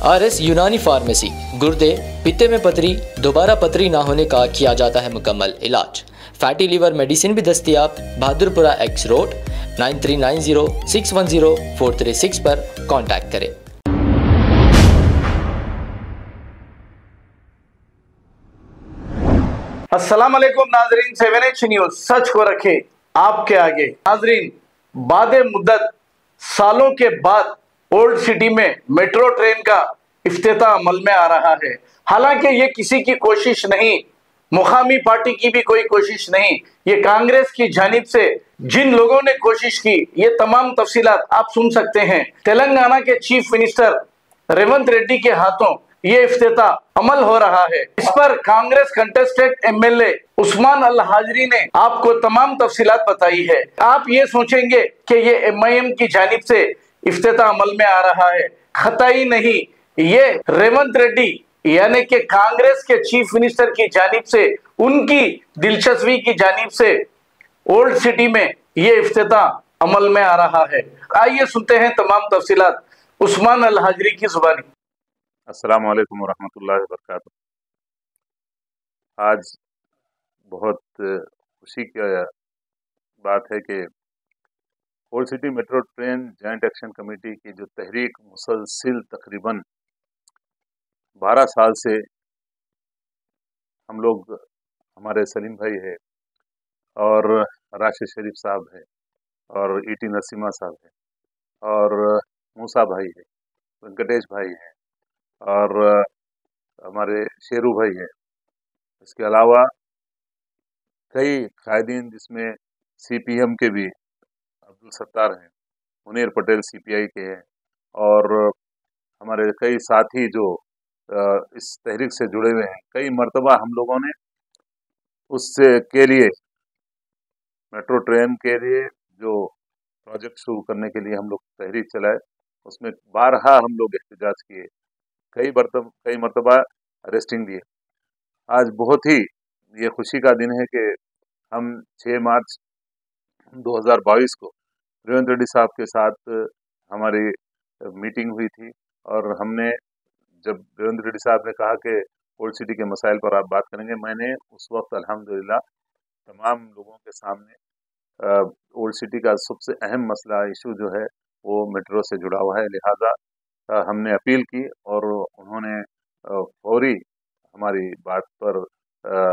Are S Unani pharmacy, गुर्दे, पित्ते में पथरी, दोबारा पथरी ना होने का किया जाता है मुकम्मल इलाज। फैटी लीवर मेडिसिन भी दस्तियाब, Bahadurpura X road nine three nine zero six one zero four three six पर कांटेक्ट करें। अस्सलाम वालेकुम नाजरीन, सेवन एच न्यूज़ सच को रखे आपके आगे। नाजरीन बाद मुद्दत सालों के बाद ओल्ड सिटी में मेट्रो ट्रेन का इफ्तिताह अमल में आ रहा है। हालाँकि ये किसी की कोशिश नहीं, मुकामी पार्टी की भी कोई कोशिश नहीं, ये कांग्रेस की जानिब से जिन लोगों ने कोशिश की, ये तमाम तफसीलात आप सुन सकते हैं। तेलंगाना के चीफ मिनिस्टर रेवंत रेड्डी के हाथों ये इफ्तिताह अमल हो रहा है। इस पर कांग्रेस कंटेस्टेड एमएलए उस्मान अल हाजरी ने आपको तमाम तफसीलात बताई है। आप ये सोचेंगे कि ये एमआईएम की जानिब से इफ्तिताह अमल में आ रहा है। खताई नहीं, ये रेवंत रेड्डी, यानी कि कांग्रेस के चीफ मिनिस्टर की जानिब से, उनकी दिलचस्पी की जानिब से ओल्ड सिटी में ये इफ्तिताह अमल में आ रहा है। आइए सुनते हैं तमाम तफसीलात। उस्मान अल हाजरी की जुबानी। अस्सलाम वालेकुम वबरकात आज बहुत खुशी की बात है कि old city metro train joint action committee की जो तहरीक मुसलसिल तकरीबन 12 साल से हम लोग, हमारे सलीम भाई है और राशिद शरीफ साहब है और ईटी नसीमा साहब है और मूसा भाई है, वेंकटेश भाई है और हमारे शेरू भाई है। इसके अलावा कई कायदीन जिसमें सीपीएम के भी अब्दुल सत्तार हैं। मुनीर पटेल सीपीआई के हैं और हमारे कई साथी जो इस तहरीक से जुड़े हुए हैं, कई मरतबा हम लोगों ने उससे के लिए, मेट्रो ट्रेन के लिए जो प्रोजेक्ट शुरू करने के लिए हम लोग तहरीक चलाए, उसमें बारहा हम लोग एहतजाज किए, कई बर्तब कई मरतबा अरेस्टिंग दिए। आज बहुत ही ये खुशी का दिन है कि हम 6 मार्च 2022 को रेवंत रेड्डी साहब के साथ हमारी मीटिंग हुई थी और हमने, जब रेवंत रेड्डी साहब ने कहा कि ओल्ड सिटी के मसाइल पर आप बात करेंगे, मैंने उस वक्त अल्हम्दुलिल्लाह तमाम लोगों के सामने ओल्ड सिटी का सबसे अहम मसला इशू जो है, वो मेट्रो से जुड़ा हुआ है। लिहाजा हमने अपील की और उन्होंने फौरी हमारी बात पर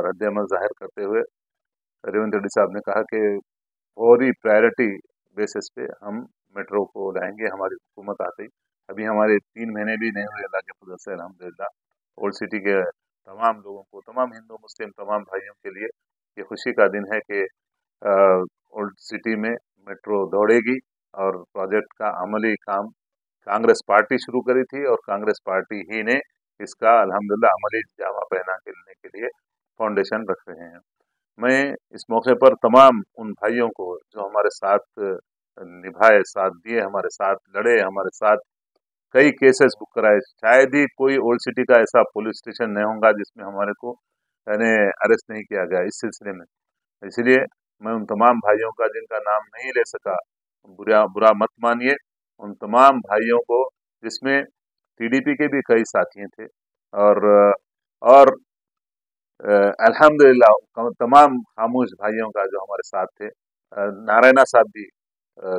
रद्दमल ज़ाहिर करते हुए रेवंत रेड्डी साहब ने कहा कि फौरी प्रायोरिटी बेसिस पे हम मेट्रो को लाएँगे, हमारी हुकूमत आते ही। अभी हमारे तीन महीने भी नहीं हुए, अल्लाह के फजल से अलहमदिल्ला ओल्ड सिटी के तमाम लोगों को, तमाम हिंदू, मुस्लिम, तमाम भाइयों के लिए ये खुशी का दिन है कि ओल्ड सिटी में मेट्रो दौड़ेगी और प्रोजेक्ट का अमली काम कांग्रेस पार्टी शुरू करी थी और कांग्रेस पार्टी ही ने इसका, अल्हम्दुलिल्लाह, अमली जामा पहना के लिए फाउंडेशन रख रहे हैं। मैं इस मौके पर तमाम उन भाइयों को जो हमारे साथ निभाए, साथ दिए, हमारे साथ लड़े, हमारे साथ कई केसेस बुक कराए। शायद ही कोई ओल्ड सिटी का ऐसा पुलिस स्टेशन नहीं होगा जिसमें हमारे को यानी अरेस्ट नहीं किया गया इस सिलसिले में। इसलिए मैं उन तमाम भाइयों का जिनका नाम नहीं ले सका, बुरा बुरा मत मानिए। उन तमाम भाइयों को जिसमें टीडीपी के भी कई साथी थे और और अल्हम्दुलिल्लाह तमाम खामोश भाइयों का जो हमारे साथ थे नारायणा साहब भी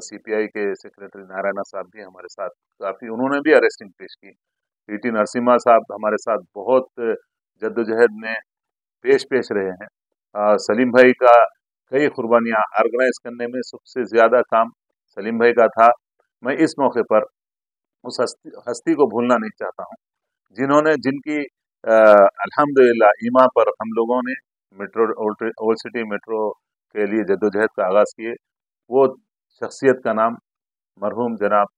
सीपीआई के सेक्रेटरी नारायणा साहब भी हमारे साथ काफ़ी उन्होंने भी अरेस्टिंग पेश की। पीटी नरसिम्हा साहब हमारे साथ बहुत जद्दोजहद में पेश पेश रहे हैं। आ, सलीम भाई का कई कुर्बानियाँ ऑर्गेनाइज करने में सबसे ज़्यादा काम सलीम भाई का था। मैं इस मौके पर उस हस्ती हस्ती को भूलना नहीं चाहता हूँ। जिन्होंने जिनकी अल्हम्दुलिल्लाह, ईमा पर हम लोगों ने मेट्रो, ओल्ड सिटी मेट्रो के लिए जद्दोजहद का आगाज़ किए। वो शख्सियत का नाम मरहूम जनाब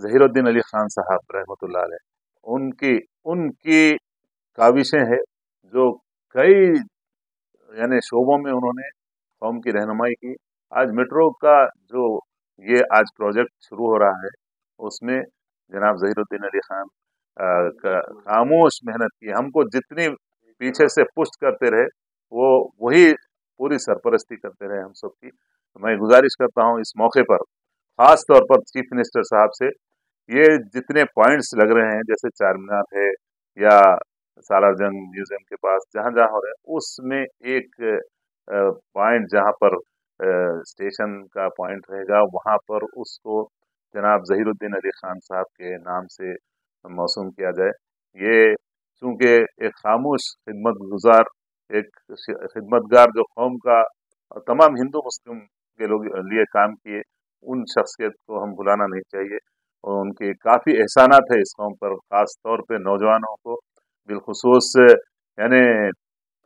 जहीरुद्दीन अली ख़ान साहब रहमत उनकी उनकी काविशें हैं जो कई, यानी शोबों में उन्होंने कौम की रहनुमाई की। आज मेट्रो का जो ये आज प्रोजेक्ट शुरू हो रहा है, उसमें जनाब जहीरुद्दीन अली खान खामोश मेहनत की, हमको जितनी पीछे से पुष्ट करते रहे, वो, वही पूरी सरपरस्ती करते रहे हम सब की तो मैं गुजारिश करता हूँ इस मौके पर, ख़ास तौर पर चीफ मिनिस्टर साहब से, ये जितने पॉइंट्स लग रहे हैं, जैसे चार मीनार है या सालार जंग म्यूज़ियम के पास जहाँ जहाँ हो रहे हैं, उसमें एक पॉइंट जहाँ पर स्टेशन का पॉइंट रहेगा, वहाँ पर उसको जनाब जहीरुद्दीन अली खान साहब के नाम से मौसूम किया जाए। ये चूँकि एक खामोश खिदमत गुजार एक खिदमतगार जो कौम का तमाम हिंदू मुस्लिम के लोग लिए काम किए उन शख्सियत को हम भुलाना नहीं चाहिए और उनके काफ़ी एहसानात है इस कौम पर ख़ास तौर पर नौजवानों को। बिलखसूस यानी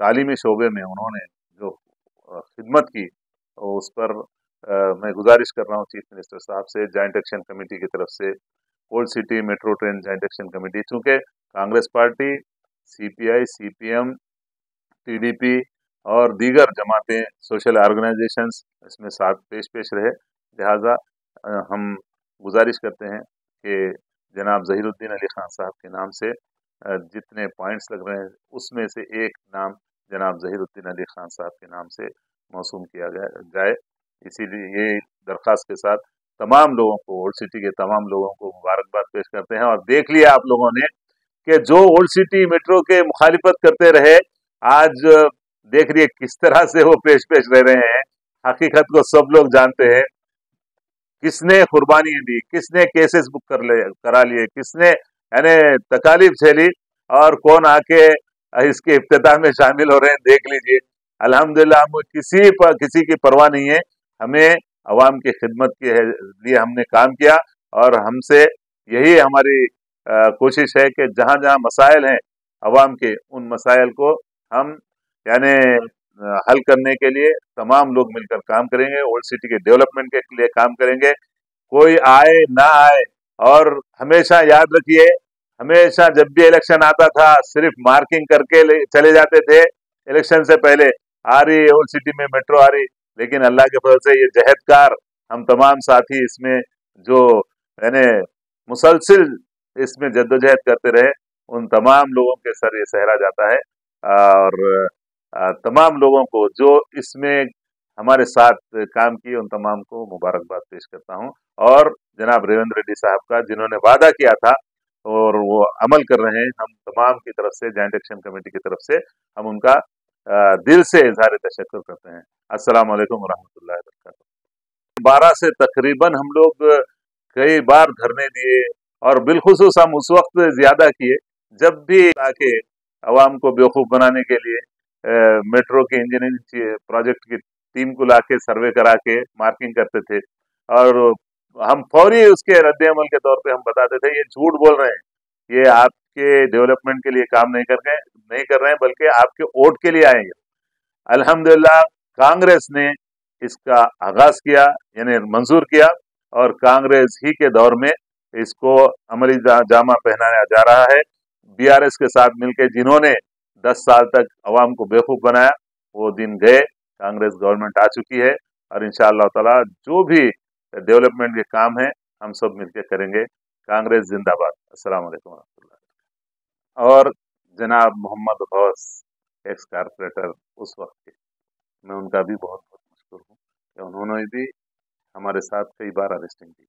तालीमी शोबे में उन्होंने जो खिदमत की उस पर आ, मैं गुजारिश कर रहा हूँ चीफ मिनिस्टर साहब से जॉइंट एक्शन कमेटी की तरफ़ से old city metro train joint action committee चूँकि Congress party CPI CPM TDP और दीगर जमातें सोशल ऑर्गेनाइजेशंस इसमें साथ पेश पेश रहे। लिहाजा हम गुजारिश करते हैं कि जनाब जहीरुद्दीन अली खान साहब के नाम से जितने पॉइंट्स लग रहे हैं, उसमें से एक नाम जनाब जहीरुद्दीन अली खान साहब के नाम से मौसू किया जाए। इसीलिए ये दरख्वास्त के साथ तमाम लोगों को ओल्ड सिटी के तमाम लोगों को मुबारकबाद पेश करते हैं और देख लिया आप लोगों ने कि जो ओल्ड सिटी मेट्रो के मुखालिफत करते रहे, आज देख रही किस तरह से वो पेश पेश रह रहे हैं। हकीकत को सब लोग जानते हैं। किसने कुर्बानी दी, किसने केसेस बुक कर ले, करा लिए, किसने, यानी तकालीफ झेली और कौन आके इसके इफ्तः में शामिल हो रहे हैं, देख लीजिए। अल्हम्दुलिल्लाह, हम किसी पर, किसी की परवाह नहीं है। हमें अवाम की खिदमत के लिए हमने काम किया और हमसे यही हमारी कोशिश है कि जहाँ जहाँ मसाइल हैं अवाम के, उन मसाइल को हम, यानि हल करने के लिए तमाम लोग मिलकर काम करेंगे, ओल्ड सिटी के डेवलपमेंट के लिए काम करेंगे। कोई आए, ना आए, और हमेशा याद रखिए, हमेशा जब भी इलेक्शन आता था, सिर्फ़ मार्किंग करके चले जाते थे। इलेक्शन से पहले आ रही ओल्ड सिटी में मेट्रो आ रही लेकिन अल्लाह के फल से ये जहदकार, हम तमाम साथी इसमें जो, यानी मुसलसिल इसमें जद्दोजहद करते रहे, उन तमाम लोगों के सर ये सहरा जाता है। और तमाम लोगों को जो इसमें हमारे साथ काम किए, उन तमाम को मुबारकबाद पेश करता हूँ। और जनाब रेवंत रेड्डी साहब का, जिन्होंने वादा किया था, और वो अमल कर रहे हैं, हम तमाम की तरफ़ से, जॉइंट एक्शन कमेटी की तरफ़ से, हम उनका दिल से इजहार तशक्र करते हैं। अस्सलाम वालेकुम रहमतुल्लाहि वरकatuh बारह से तकरीबन हम लोग कई बार धरने दिए और बिलखसूस हम उस वक्त ज़्यादा किए, जब भी आके अवाम को बेवकूफ़ बनाने के लिए मेट्रो के इंजीनियरिंग प्रोजेक्ट की टीम को ला के सर्वे करा के मार्किंग करते थे और हम फौरी उसके रद्द अमल के तौर पे हम बताते थे, ये झूठ बोल रहे हैं। ये आपके डेवलपमेंट के लिए काम नहीं कर रहे नहीं कर रहे हैं, बल्कि आपके वोट के लिए आएँगे अल्हम्दुलिल्लाह, कांग्रेस ने इसका आगाज़ किया, यानी मंजूर किया, और कांग्रेस ही के दौर में इसको अमली जामा पहनाया जा रहा है। बीआरएस के साथ मिलकर जिन्होंने दस साल तक अवाम को बेवकूफ़ बनाया, वो दिन गए, कांग्रेस गवर्नमेंट आ चुकी है, और इन ताला जो भी डेवलपमेंट के काम है, हम सब मिलकर करेंगे। कांग्रेस जिंदाबाद। वालेकुम और जनाब मोहम्मद गौस एक्स कारपोरेटर उस वक्त के। मैं उनका भी बहुत बहुत मशहूर हूँ। कि उन्होंने भी हमारे साथ कई बार अरेस्टिंग की।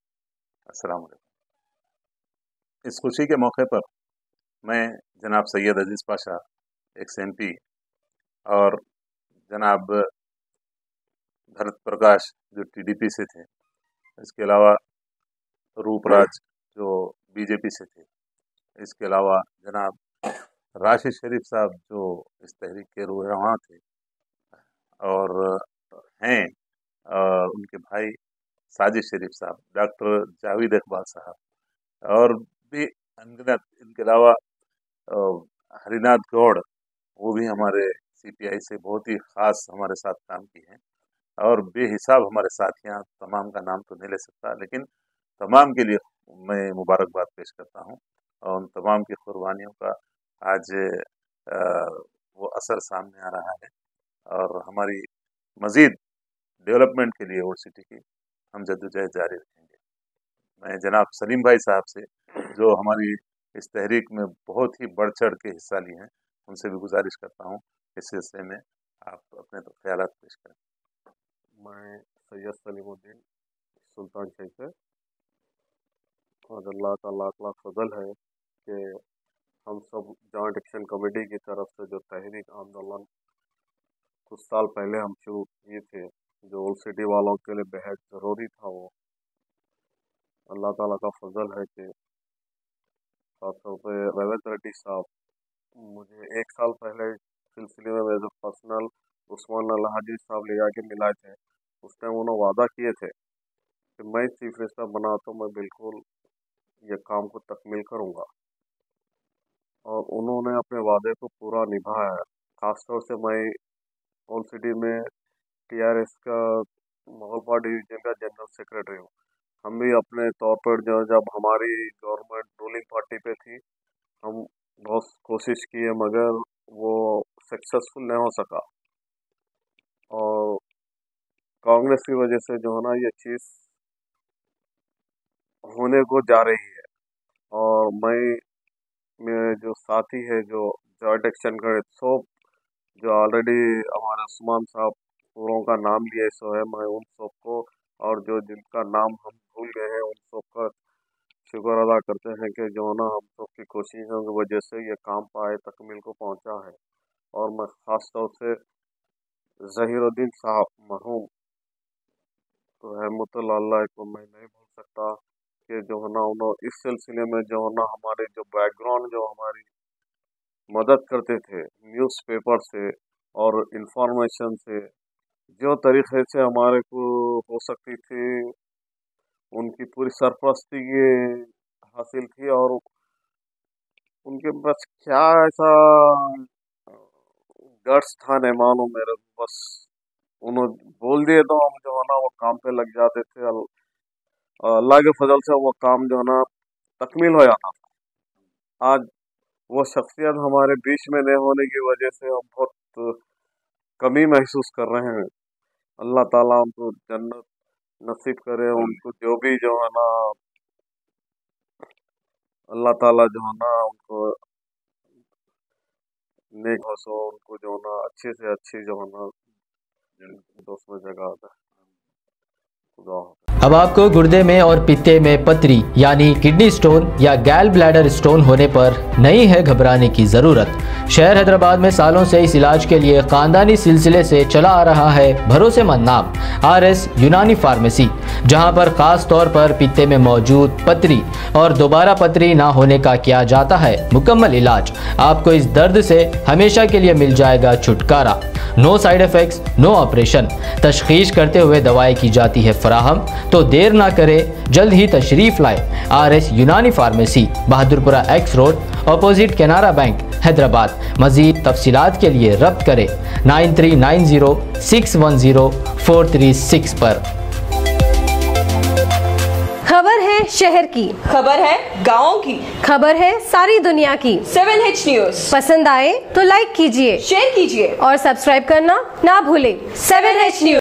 अस्सलाम वालेकुम। इस खुशी के मौके पर मैं जनाब Syed Aziz Pasha ex M P और जनाब भरत प्रकाश, जो टीडीपी से थे, इसके अलावा रूपराज, जो बीजेपी से थे इसके अलावा जनाब राशिद शरीफ साहब जो इस तहरीक के रूहरवा थे और हैं उनके भाई साजिद शरीफ साहब, डॉक्टर जावेद इकबाल साहब और भी अनगिनत इनके अलावा हरिनाथ गौड़, वो भी हमारे सीपीआई से बहुत ही ख़ास हमारे साथ काम की हैं और बेहिसाब हमारे साथियाँ तमाम का नाम तो नहीं ले सकता, लेकिन तमाम के लिए मैं मुबारकबाद पेश करता हूँ। और उन तमाम की कुर्बानियों का आज वो असर सामने आ रहा है। और हमारी मज़ीद डेवलपमेंट के लिए ओल्ड सिटी की हम जद्दोजहद जारी रखेंगे। मैं जनाब सलीम भाई साहब से, जो हमारी इस तहरीक में बहुत ही बढ़ चढ़ के हिस्सा लिए हैं, उनसे भी गुजारिश करता हूँ इस सिलसिले में आप अपने तो ख्याल पेश करें। मैं सैयद सलीमुद्दीन सुल्तान शेख से, और अल्लाह का लाख लाख फजल है कि हम सब जॉइंट एक्शन कमेटी की तरफ़ से जो तहरीक आंदोलन कुछ साल पहले हम शुरू किए थे, जो ओल्ड सिटी वालों के लिए बेहद ज़रूरी था वो। अल्लाह ताला का फजल है कि खासतौर पर रेवंत रेड्डी साहब, मुझे एक साल पहले सिलसिले में मेरे पर्सनल उस्मान हाजी साहब ले जाके मिलाए थे। उस टाइम उन्होंने वादा किए थे कि मैं चीफ मिनिस्टर बना तो मैं बिल्कुल ये काम को तकमील करूँगा। और उन्होंने अपने वादे को पूरा निभाया। है खासतौर से मैं ओल्ड सिटी में टीआरएस का मंगलपाड़ डिवीज़न का जनरल सेक्रेटरी हूँ। हम भी अपने तौर पर जो जब हमारी गवर्नमेंट रूलिंग पार्टी पे थी, हम बहुत कोशिश किए, मगर वो सक्सेसफुल नहीं हो सका। और कांग्रेस की वजह से जो है ना, ये चीज़ होने को जा रही है। और मैं मेरे जो साथी है, जो जॉइंट एक्शन करे सब जो ऑलरेडी हमारे उस्मान साहब पूरों का नाम लिए सो है मैं उन सबको और जो जिनका नाम हम भूल गए हैं, उन सबका शुक्र अदा करते हैं कि जो ना हम सब की कोशिशों की वजह से ये काम पाए, तकमील को पहुँचा है। और मैं ख़ास तौर से ज़हीरुद्दीन साहब मरहूम तो है रहमत को मैं नहीं भूल सकता। कि जो है ना उन्होंने इस सिलसिले में जो है ना, हमारे जो बैकग्राउंड जो हमारी मदद करते थे न्यूज़पेपर से और इंफॉर्मेशन से, जो तरीके से हमारे को हो सकती थी, उनकी पूरी सरपरस्ती हासिल थी और उनके बस क्या ऐसा, गट्स था नहीं मालूम मेरे बस उन्होंने बोल दिए तो हम जो है ना, वो काम पे लग जाते थे अल्लाह के फजल से वो काम जो है ना तकमील हो जाता। था आज वो शख्सियत हमारे बीच में नहीं होने की वजह से हम बहुत कमी महसूस कर रहे हैं। अल्लाह ताला उनको जन्नत नसीब करे उनको जो भी जो है ना, अल्लाह ताला जो है ना उनको नेक हो उनको जो है ना अच्छे से अच्छी जो है ना दोस्त जगह आता है अब आपको गुर्दे में और पित्ते में पथरी यानी किडनी स्टोन या गैल ब्लैडर स्टोन होने पर नहीं है घबराने की ज़रूरत। शहर हैदराबाद में सालों से इस इलाज के लिए ख़ानदानी सिलसिले से चला आ रहा है भरोसेमंद नाम आर एस यूनानी फार्मेसी, जहाँ पर ख़ास तौर पर पित्ते में मौजूद पतरी और दोबारा पतरी ना होने का किया जाता है मुकम्मल इलाज। आपको इस दर्द से हमेशा के लिए मिल जाएगा छुटकारा। No side effects, no operation. तशखीश करते हुए दवाई की जाती है फराहम तो देर ना करें, जल्द ही तशरीफ़ लाए। R S Unani pharmacy, Bahadurpura X road opposite Canara bank Hyderabad. मजीद तफसीत के लिए रब्त करें nine three nine zero six one zero four three six पर। खबर है शहर की। खबर है गाँव की। खबर है सारी दुनिया की। सेवन एच न्यूज़ पसंद आए तो लाइक कीजिए। शेयर कीजिए। और सब्सक्राइब करना ना भूले। Seven H news